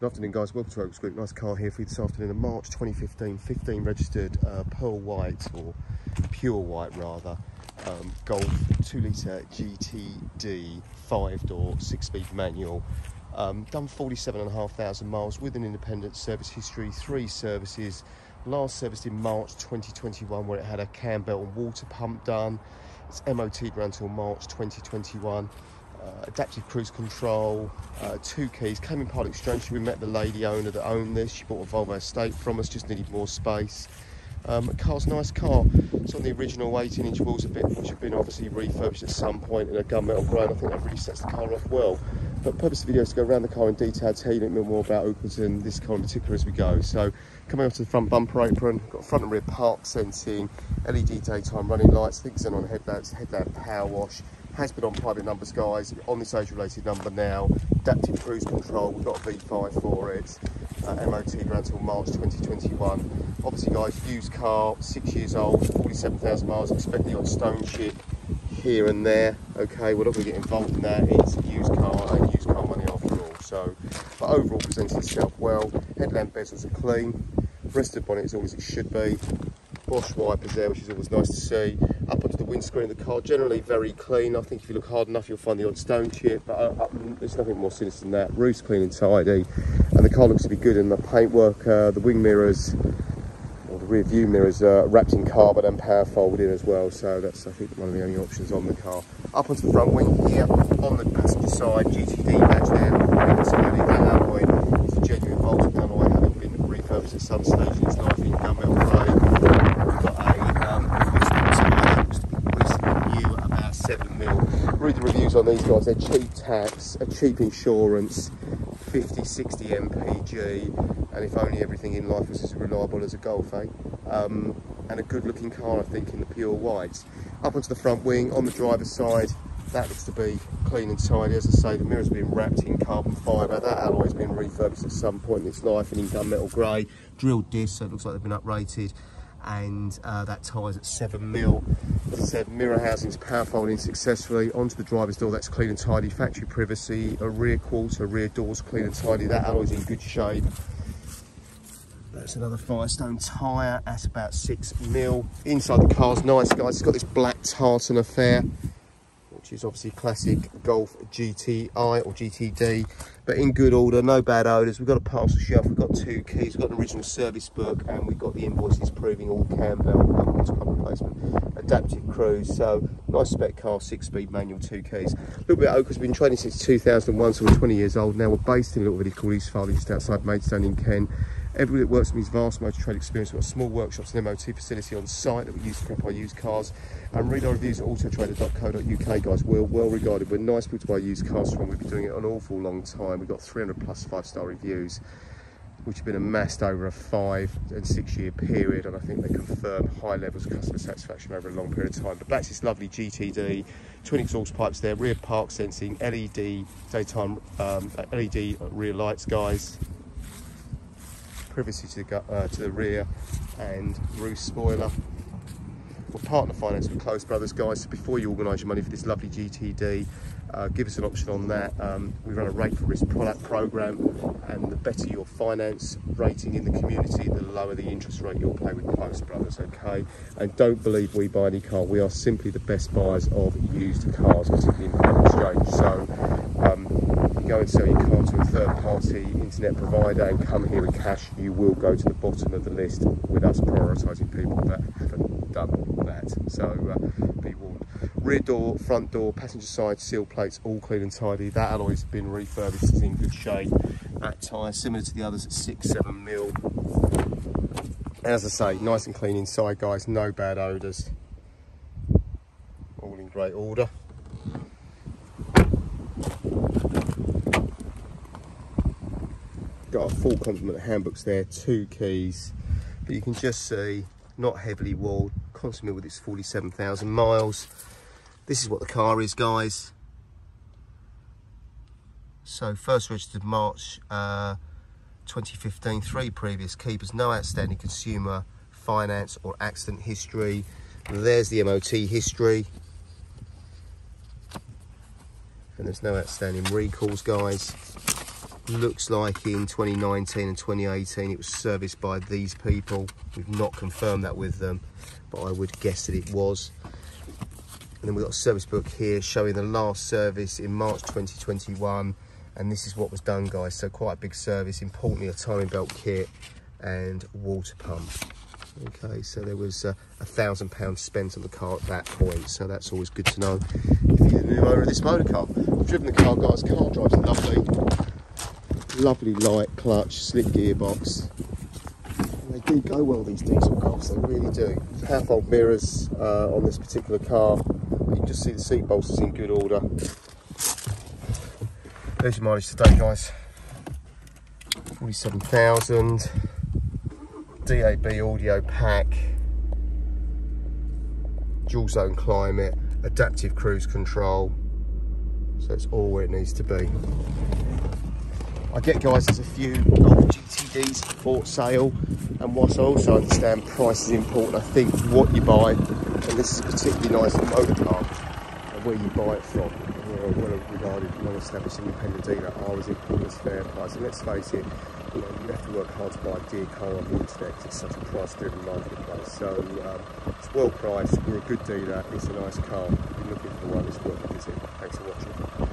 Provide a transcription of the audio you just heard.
Good afternoon guys, welcome to Oaks Group. Nice car here for you this afternoon in March 2015, 15 registered uh, pearl white or pure white rather. Um, Golf 2 litre GTD 5 door 6 speed manual. Um, done 47,500 miles with an independent service history, three services. Last serviced in March 2021 where it had a cam belt and water pump done. It's MOT ran until March 2021 uh, adaptive cruise control, uh, two keys. Came in part exchange. We met the lady owner that owned this. She bought a Volvo estate from us, just needed more space. Um, car's nice car. It's on the original 18 inch wheels a bit, which have been obviously refurbished at some point in a gunmetal grey. I think that really sets the car off well. But purpose of the video is to go around the car in detail, tell you a little bit more about and this car in particular as we go. So coming up to the front bumper apron, got front and rear park sensing, LED daytime running lights, things in on headlamps, headlamp power wash, has been on private numbers guys. On this age related number now adaptive cruise control we've got a v5 for it uh, mot ran until march 2021 obviously guys used car six years old 47,000 miles expect the odd stone chip here and there. Okay we're not going to get involved in that. It's used car and used car money after all. So but overall presents itself well. Headlamp bezels are clean. Rest of the bonnet is always it should be. Bosch wipers there, which is always nice to see. Up onto the windscreen of the car, generally very clean. I think if you look hard enough, you'll find the odd stone chip, but uh, there's nothing more sinister than that. Roof's clean and tidy, and the car looks to be good in the paintwork, uh, the wing mirrors, or the rear view mirrors are wrapped in carbon and power folded in as well, so that's, I think, one of the only options on the car. Up onto the front wing here, on the passenger side, GTD badge there, that alloy a genuine Volta alloy, having been refurbished at some stage in its life in gunmetal read the reviews on these guys, they're cheap tax, a cheap insurance, 50, 60 mpg, and if only everything in life was as reliable as a Golf, eh? Um, and a good looking car, I think, in the pure whites. Up onto the front wing, on the driver's side, that looks to be clean and tidy. As I say, the mirror's been wrapped in carbon fibre. That alloy's been refurbished at some point in its life and in gunmetal grey. Drilled disc, so it looks like they've been uprated and uh, that tyres at 7 mil. As I said, mirror housings power folding successfully onto the driver's door. That's clean and tidy. Factory privacy, a rear quarter, rear doors clean and tidy. That alloy's in good shape. That's another Firestone tyre at about 6 mil. Inside the car's nice, guys. It's got this black tartan affair which is obviously classic Golf GTI or GTD, but in good order, no bad odours. We've got a parcel shelf, we've got two keys, we've got an original service book, and we've got the invoices proving all cam belt, pump replacement, adaptive cruise. So nice spec car, six-speed manual, two keys. A little bit because we've been trading since 2001, so we're 20 years old now. We're based in a little village called East Farleigh, just outside Maidstone in Kent. Everybody that works with me is vast motor trade experience. We've got small workshops and MOT facility on site that we use to prep our used cars. And read our reviews at autotrader.co.uk, guys. We're well regarded. We're nice people to buy used cars from. We've been doing it an awful long time. We've got 300 plus five star reviews, which have been amassed over a five and six year period. And I think they confirm high levels of customer satisfaction over a long period of time. But that's this lovely GTD, twin exhaust pipes there, rear park sensing, LED daytime, um, LED rear lights, guys privacy to the, uh, to the rear and roof spoiler. We're partner finance with Close Brothers guys, so before you organise your money for this lovely GTD, uh, give us an option on that. Um, we run a rate for risk product program and the better your finance rating in the community, the lower the interest rate you'll pay with Close Brothers, okay? And don't believe we buy any car. We are simply the best buyers of used cars, particularly in exchange. So go and sell your car to a third party internet provider and come here in cash, you will go to the bottom of the list with us prioritising people that haven't done that. So uh, be warned. Rear door, front door, passenger side, seal plates, all clean and tidy. That alloy's been refurbished, it's in good shape. That tyre, similar to the others at 6, 7 mil. As I say, nice and clean inside, guys, no bad odours. All in great order. Got a full complement of handbooks there, two keys, but you can just see not heavily walled, constantly with its 47,000 miles. This is what the car is, guys. So first registered March uh, 2015, three previous keepers, no outstanding consumer finance or accident history. There's the MOT history. And there's no outstanding recalls, guys looks like in 2019 and 2018 it was serviced by these people. We've not confirmed that with them, but I would guess that it was. And then we've got a service book here showing the last service in March 2021. And this is what was done, guys. So quite a big service. Importantly, a timing belt kit and water pump. Okay, so there was uh, a thousand pounds spent on the car at that point. So that's always good to know if you're the new owner of this motor car. I've driven the car, guys. Car drives lovely. Lovely light clutch, slick gearbox. They do go well, these diesel cars. They really do. Half-old mirrors uh, on this particular car you can just see the seat bolsters in good order. There's your mileage today, guys. 47,000. DAB audio pack. Dual zone climate. Adaptive cruise control. So it's all where it needs to be. I get guys, there's a few Golf GTDs for sale. And whilst I also understand price is important, I think what you buy and this is particularly nice motor car and where you buy it from. We're a well-regarded, well-established independent dealer. I was important as fair price. And let's face it, you know, you have to work hard to buy a dear car on the internet it's such a price-driven marketplace. So um, it's well priced. We're a good dealer. It's a nice car. If you're looking for one, it's worth a visit. Thanks for watching.